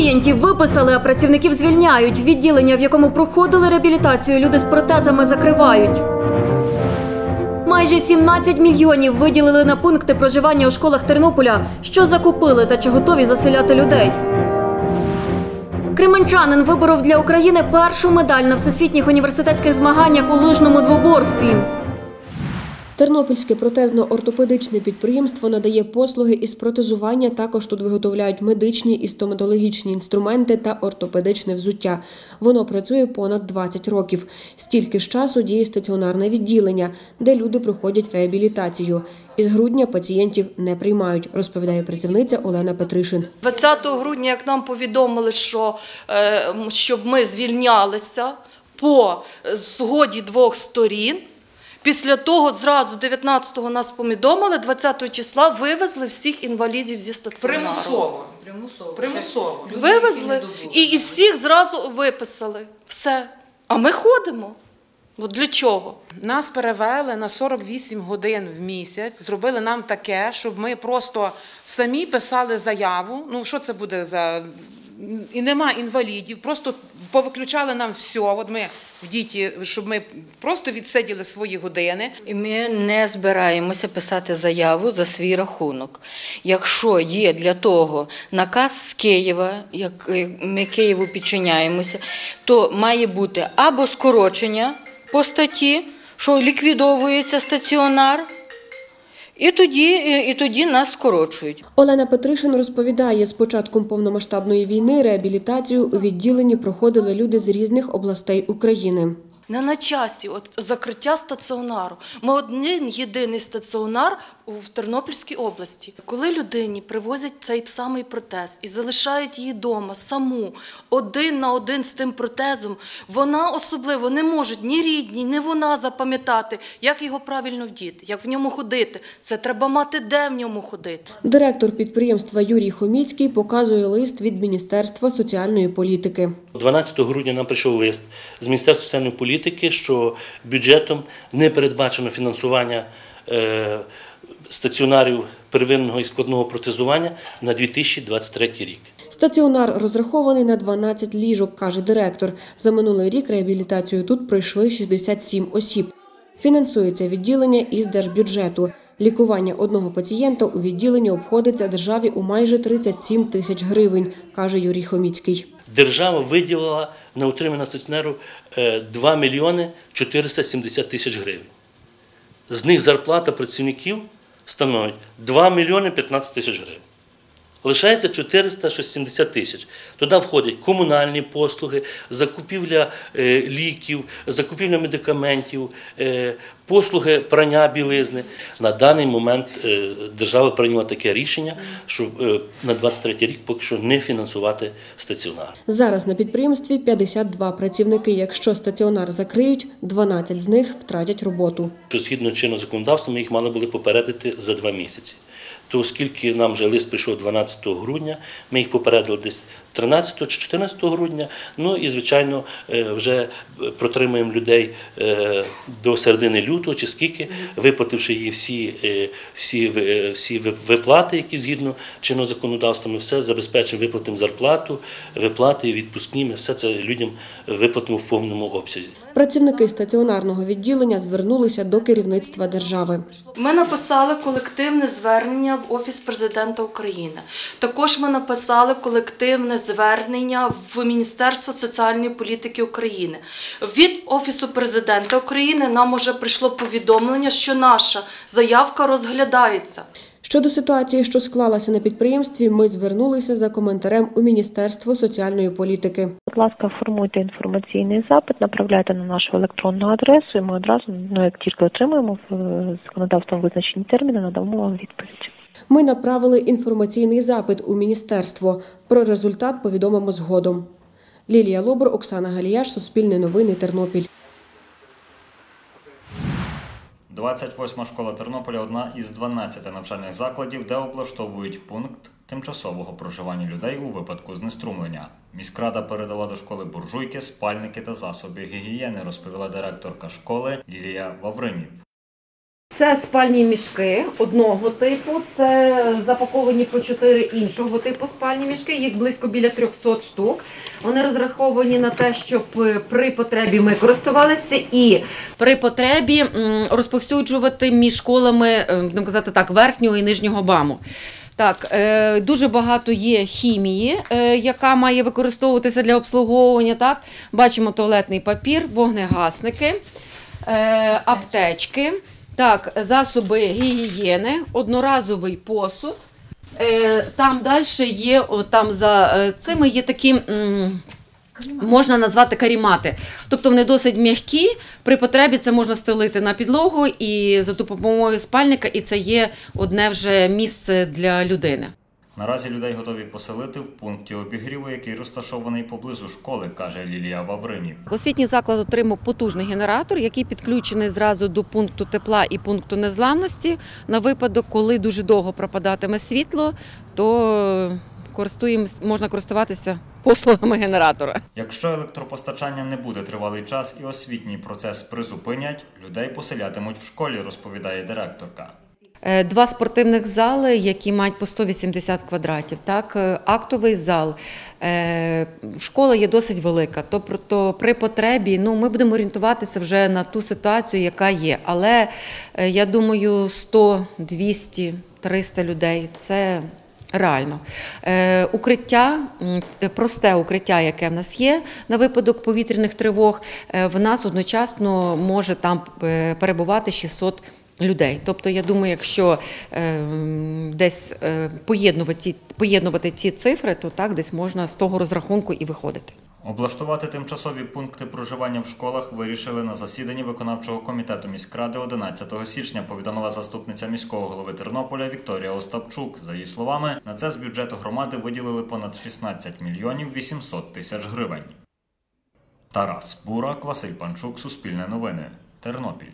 Пацієнтів виписали, а працівників звільняють. Відділення, в якому проходили реабілітацію, люди з протезами закривають. Майже 17 мільйонів виділили на пункти проживання у школах Тернополя. Що закупили та чи готові заселяти людей? Кременчанин виборов для України першу медаль на всесвітніх університетських змаганнях у лижному двоборстві. Тернопільське протезно-ортопедичне підприємство надає послуги із протезування. Також тут виготовляють медичні і стоматологічні інструменти та ортопедичне взуття. Воно працює понад 20 років. Стільки ж часу діє стаціонарне відділення, де люди проходять реабілітацію. Із грудня пацієнтів не приймають, розповідає працівниця Олена Петришин. 20 грудня, як нам повідомили, що е, щоб ми звільнялися по згоді двох сторін. Після того зразу 19-го нас повідомили, 20 числа вивезли всіх інвалідів зі стаціонару. Примусово. Примусово. Примусово. Вивезли і, і всіх зразу виписали. Все. А ми ходимо. От для чого? Нас перевели на 48 годин в місяць, зробили нам таке, щоб ми просто самі писали заяву. Ну, що це буде за. І нема інвалідів, просто повиключали нам все. От ми в діті, щоб ми просто відсиділи свої години. І ми не збираємося писати заяву за свій рахунок. Якщо є для того наказ з Києва, як ми Києву підчиняємося, то має бути або скорочення по статті, що ліквідовується стаціонар, і тоді, і тоді нас скорочують. Олена Петришин розповідає, з початком повномасштабної війни реабілітацію у відділенні проходили люди з різних областей України. Не на часі от, закриття стаціонару. Ми один єдиний стаціонар в Тернопільській області. Коли людині привозять цей самий протез і залишають її вдома саму, один на один з тим протезом, вона особливо не може ні рідні, ні вона запам'ятати, як його правильно вдіти, як в ньому ходити. Це треба мати де в ньому ходити. Директор підприємства Юрій Хоміцький показує лист від Міністерства соціальної політики. 12 грудня нам прийшов лист з Міністерства соціальної політики, що бюджетом не передбачено фінансування е, стаціонарів первинного і складного протезування на 2023 рік. Стаціонар розрахований на 12 ліжок, каже директор. За минулий рік реабілітацію тут пройшли 67 осіб. Фінансується відділення із держбюджету. Лікування одного пацієнта у відділенні обходиться державі у майже 37 тисяч гривень, каже Юрій Хоміцький. Держава виділила на утримання стаціонару е, 2 мільйони 470 тисяч гривень. З них зарплата працівників становить 2 мільйони 15 тисяч гривень. Лишається 470 тисяч. Туди входять комунальні послуги, закупівля е, ліків, закупівля медикаментів, е, послуги прання білизни. На даний момент е, держава прийняла таке рішення, що на 23 рік поки що не фінансувати стаціонар. Зараз на підприємстві 52 працівники. Якщо стаціонар закриють, 12 з них втратять роботу. згідно чинного законодавства ми їх мали були попередити за два місяці. То оскільки нам вже лист прийшов 12 грудня, ми їх попередили десь 13 чи 14 грудня. Ну і звичайно е, вже протримуємо людей е, до середини лютого чи скільки, виплативши їй всі, е, всі, всі виплати, які згідно чинного законодавства, ми все забезпечимо, виплатимо зарплату, виплати, відпускні. Ми все це людям виплатимо в повному обсязі. Працівники стаціонарного відділення звернулися до керівництва держави. Ми написали колективне звернення в Офіс президента України. Також ми написали колективне звернення в Міністерство соціальної політики України. Від Офісу президента України нам уже прийшло повідомлення, що наша заявка розглядається. Щодо ситуації, що склалася на підприємстві, ми звернулися за коментарем у Міністерство соціальної політики. Будь ласка, формуйте інформаційний запит, направляйте на нашу електронну адресу, і ми одразу, ну як тільки отримаємо в е, законодавством визначені терміни, надамо вам відповідь. Ми направили інформаційний запит у міністерство. Про результат повідомимо згодом. Лілія Лобр, Оксана Галіяш, Суспільне новини, Тернопіль. 28 школа Тернополя одна із 12 навчальних закладів, де облаштовують пункт тимчасового проживання людей у випадку знеструмлення. Міськрада передала до школи буржуйки, спальники та засоби гігієни, розповіла директорка школи Лілія Вавринів. Це спальні мішки одного типу, це запаковані по чотири іншого типу спальні мішки, їх близько біля 300 штук. Вони розраховані на те, щоб е, при потребі ми користувалися і при потребі розповсюджувати між школами, е, казати так, верхнього і нижнього баму. Так, е, дуже багато є хімії, яка має використовуватися для обслуговування. Так, бачимо туалетний папір, вогнегасники, аптечки, так, засоби гігієни, одноразовий посуд. Е, там далі є, там за е, цими є такі. Можна назвати карімати. Тобто вони досить м'які. При потребі це можна стелити на підлогу і за допомогою спальника, і це є одне вже місце для людини. Наразі людей готові поселити в пункті обігріву, який розташований поблизу школи, каже Лілія Вавринів. Освітній заклад отримав потужний генератор, який підключений зразу до пункту тепла і пункту незламності. На випадок, коли дуже довго пропадатиме світло, то користуємось, можна користуватися послугами генератора. Якщо електропостачання не буде тривалий час і освітній процес призупинять, людей поселятимуть в школі, розповідає директорка. Е, Два спортивних зали, які мають по 180 квадратів. Так, Е, актовий зал. Е, Школа є досить велика. Тобто при потребі ну, ми будемо орієнтуватися вже на ту ситуацію, яка є. Але я думаю, 100, 200, 300 людей це. Реально, укриття, просте укриття, яке в нас є на випадок повітряних тривог, в нас одночасно може там перебувати 600 людей. Тобто, я думаю, якщо е, десь е, поєднувати, поєднувати ці цифри, то так десь можна з того розрахунку і виходити. Облаштувати тимчасові пункти проживання в школах вирішили на засіданні виконавчого комітету міськради 11 січня. Повідомила заступниця міського голови Тернополя Вікторія Остапчук. За її словами, на це з бюджету громади виділили понад 16 мільйонів 800 тисяч гривень. Тарас Бурак, Василь Панчук, Суспільне новини, Тернопіль.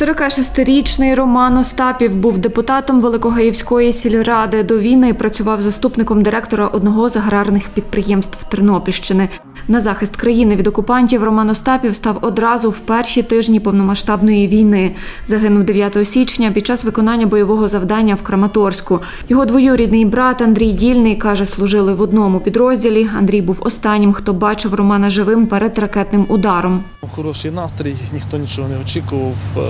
46-річний Роман Остапів був депутатом Великогаївської сільради. До війни працював заступником директора одного з аграрних підприємств Тернопільщини. На захист країни від окупантів Роман Остапів став одразу в перші тижні повномасштабної війни. Загинув 9 січня під час виконання бойового завдання в Краматорську. Його двоюрідний брат Андрій Дільний каже, служили в одному підрозділі. Андрій був останнім, хто бачив Романа живим перед ракетним ударом. Хороший настрій, ніхто нічого не очікував. Е,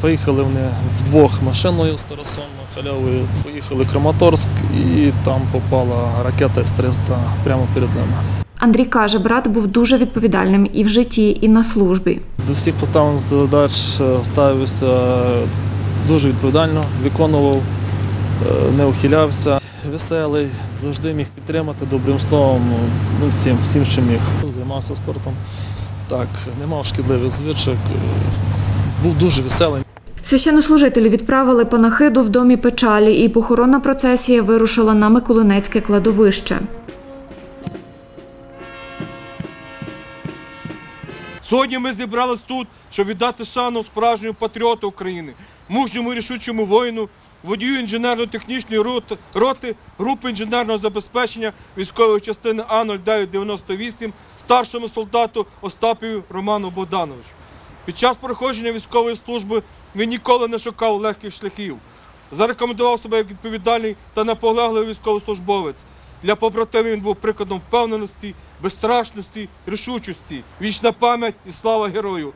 Поїхали вони вдвох машиною з Тарасом халявою. Поїхали в Краматорськ і там попала ракета С-300 прямо перед ними. Андрій каже, брат був дуже відповідальним і в житті, і на службі. До всіх поставлених задач е, ставився дуже відповідально, виконував, е, не ухилявся. Веселий, завжди міг підтримати добрим словом, ну, всім, всім, що міг. Займався спортом. Так, не мав шкідливих звичок, е, був дуже веселий. Священнослужителі відправили панахиду в домі печалі, і похоронна процесія вирушила на Миколинецьке кладовище. Сьогодні ми зібрались тут, щоб віддати шану справжньому патріоту України, мужньому рішучому воїну, водію інженерно-технічної роти, групи інженерного забезпечення військової частини А0998, старшому солдату Остапію Роману Богдановичу. Під час проходження військової служби він ніколи не шукав легких шляхів. Зарекомендував себе як відповідальний та наполегливий військовослужбовець. Для побратимів він був прикладом впевненості, безстрашності, рішучості. Вічна пам'ять і слава герою.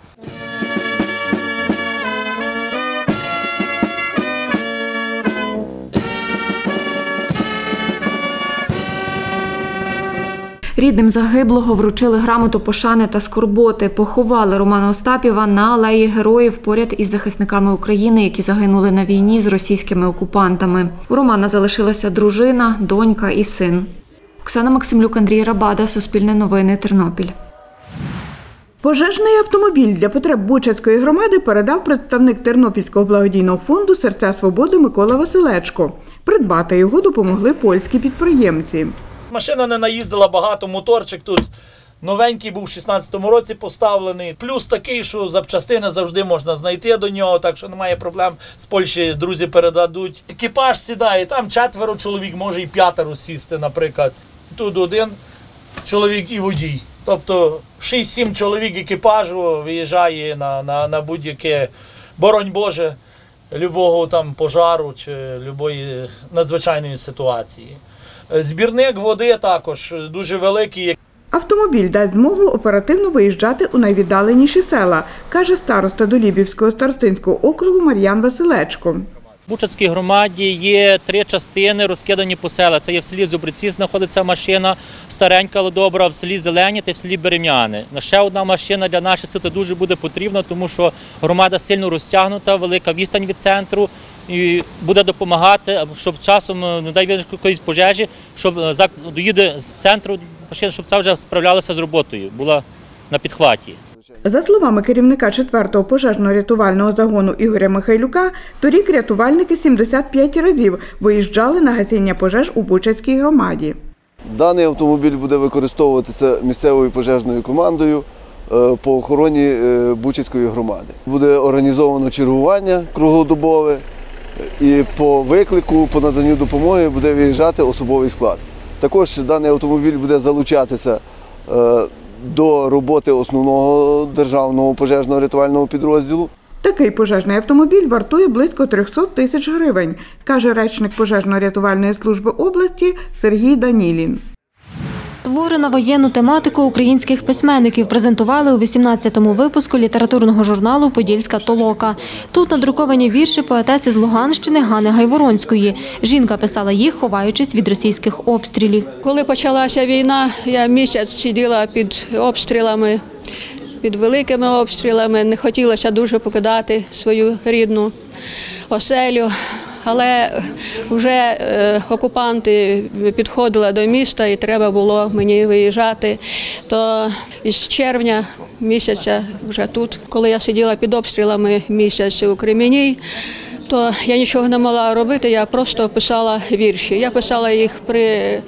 Рідним загиблого вручили грамоту пошани та скорботи. Поховали Романа Остапєва на алеї героїв поряд із захисниками України, які загинули на війні з російськими окупантами. У Романа залишилася дружина, донька і син. Оксана Максимлюк, Андрій Рабада, Суспільне новини, Тернопіль. Пожежний автомобіль для потреб Бучацької громади передав представник Тернопільського благодійного фонду Серця свободи Микола Василечко. Придбати його допомогли польські підприємці. Машина не наїздила багато, моторчик тут новенький був в 16-му році поставлений. Плюс такий, що запчастини завжди можна знайти до нього, так що немає проблем. З Польщі друзі передадуть. Екіпаж сідає, там четверо чоловік, може і п'ятеро сісти, наприклад. Тут один чоловік і водій. Тобто 6-7 чоловік екіпажу виїжджає на, на, на будь-яке боронь Боже, любого там пожару чи любої надзвичайної ситуації. Збірник води також дуже великий. Автомобіль дасть змогу оперативно виїжджати у найвіддаленіші села, каже староста Долібівського старостинського округу Мар'ян Василечко. Бучацькій громаді є три частини розкидані по селах. Це є в селі Зубриці знаходиться машина, старенька, але добра, в селі Зелені та в селі Берем'яни. Ще одна машина для наших сил дуже буде потрібно, тому що громада сильно розтягнута, велика відстань від центру і буде допомагати, щоб часом е, не дай виникнути якоїсь пожежі, щоб е, доїде з центру машина, щоб це вже справлялася з роботою, була на підхваті. За словами керівника 4-го пожежно-рятувального загону Ігоря Михайлюка, торік рятувальники 75 разів виїжджали на гасіння пожеж у Бучацькій громаді. Даний автомобіль буде використовуватися місцевою пожежною командою е, по охороні е, Бучицької громади. Буде організовано чергування круглодобове е, і по виклику, по наданню допомоги буде виїжджати особовий склад. Також даний автомобіль буде залучатися до роботи основного державного пожежно-рятувального підрозділу. Такий пожежний автомобіль вартує близько 300 тисяч гривень, каже речник пожежно-рятувальної служби області Сергій Данілін. Твори на воєнну тематику українських письменників презентували у 18-му випуску літературного журналу Подільська толока. Тут надруковані вірші поетеси з Луганщини Гани Гайворонської. Жінка писала їх, ховаючись від російських обстрілів. Коли почалася війна, я місяць сиділа під обстрілами, під великими обстрілами. Не хотілося дуже покидати свою рідну оселю. Але вже е, окупанти підходили до міста і треба було мені виїжджати. То із червня місяця вже тут, коли я сиділа під обстрілами місяць у Креміній, то я нічого не могла робити, я просто писала вірші. Я писала їх при е,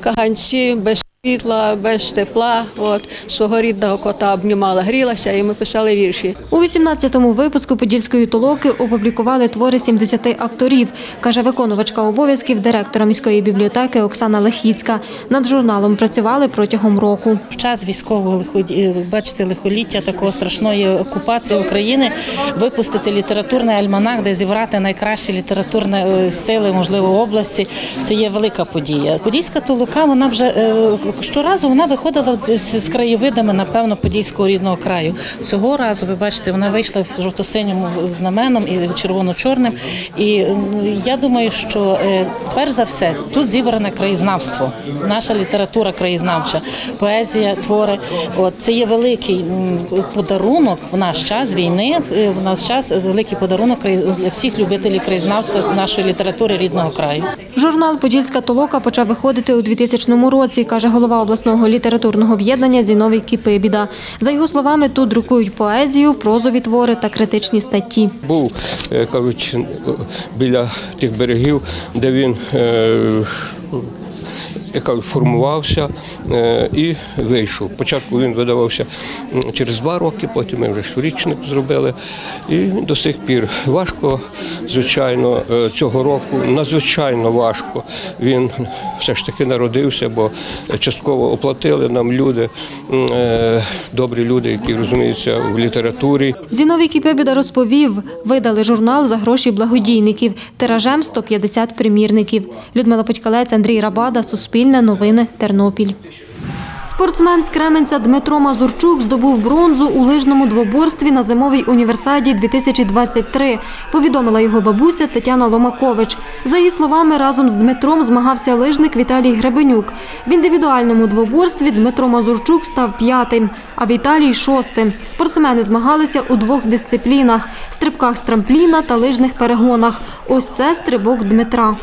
каганці, без світла, без тепла. От свого рідного кота обнімала, грілася, і ми писали вірші. У 18-му випуску Подільської толоки опублікували твори 70 авторів, каже виконувачка обов'язків директора міської бібліотеки Оксана Лехіцька. Над журналом працювали протягом року. В час військового лиході- бачите, лихоліття такої страшної окупації України випустити літературний альманах, де зібрати найкращі літературні е, сили, можливо, області. Це є велика подія. Подільська толока, вона вже е, щоразу вона виходила з, з краєвидами, напевно, подільського рідного краю. Цього разу ви бачите, вона вийшла в жовто-синьому знаменом і червоно-чорним. І я думаю, що е, перш за все тут зібране краєзнавство, наша література краєзнавча, поезія, твори. От це є великий подарунок в наш час війни. е, В наш час великий подарунок для всіх любителів краєзнавців нашої літератури рідного краю. Журнал Подільська толока почав виходити у 2000 році, каже голова обласного літературного об'єднання Зіновій Кіпибіда. За його словами, тут друкують поезію, прозові твори та критичні статті. був е, кажуть, біля тих берегів, де він е, як формувався е, і вийшов. Спочатку він видавався через два роки, потім ми вже щорічник зробили. І до сих пір важко, звичайно, е, цього року надзвичайно важко. Він все ж таки народився, бо частково оплатили нам люди, е, добрі люди, які розуміються в літературі. Зіновій Кіпебіда розповів, видали журнал за гроші благодійників, тиражем 150 примірників. Людмила Подькалець, Андрій Рабада, Суспільне новини, Тернопіль. Спортсмен з Кременця Дмитро Мазурчук здобув бронзу у лижному двоборстві на зимовій універсаді 2023, повідомила його бабуся Тетяна Ломакович. За її словами, разом з Дмитром змагався лижник Віталій Гребенюк. В індивідуальному двоборстві Дмитро Мазурчук став п'ятим, а Віталій шостим. Спортсмени змагалися у двох дисциплінах – стрибках з трампліна та лижних перегонах. Ось це стрибок Дмитра.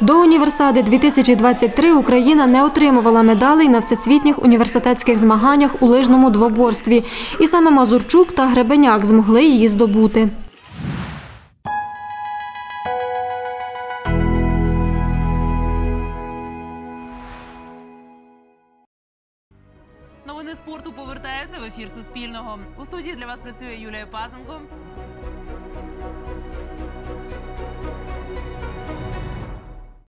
До універсади 2023 Україна не отримувала медалей на всесвітніх університетських змаганнях у лижному двоборстві. І саме Мазурчук та Гребеняк змогли її здобути. Новини спорту повертаються в ефір Суспільного. У студії для вас працює Юлія Пазенко.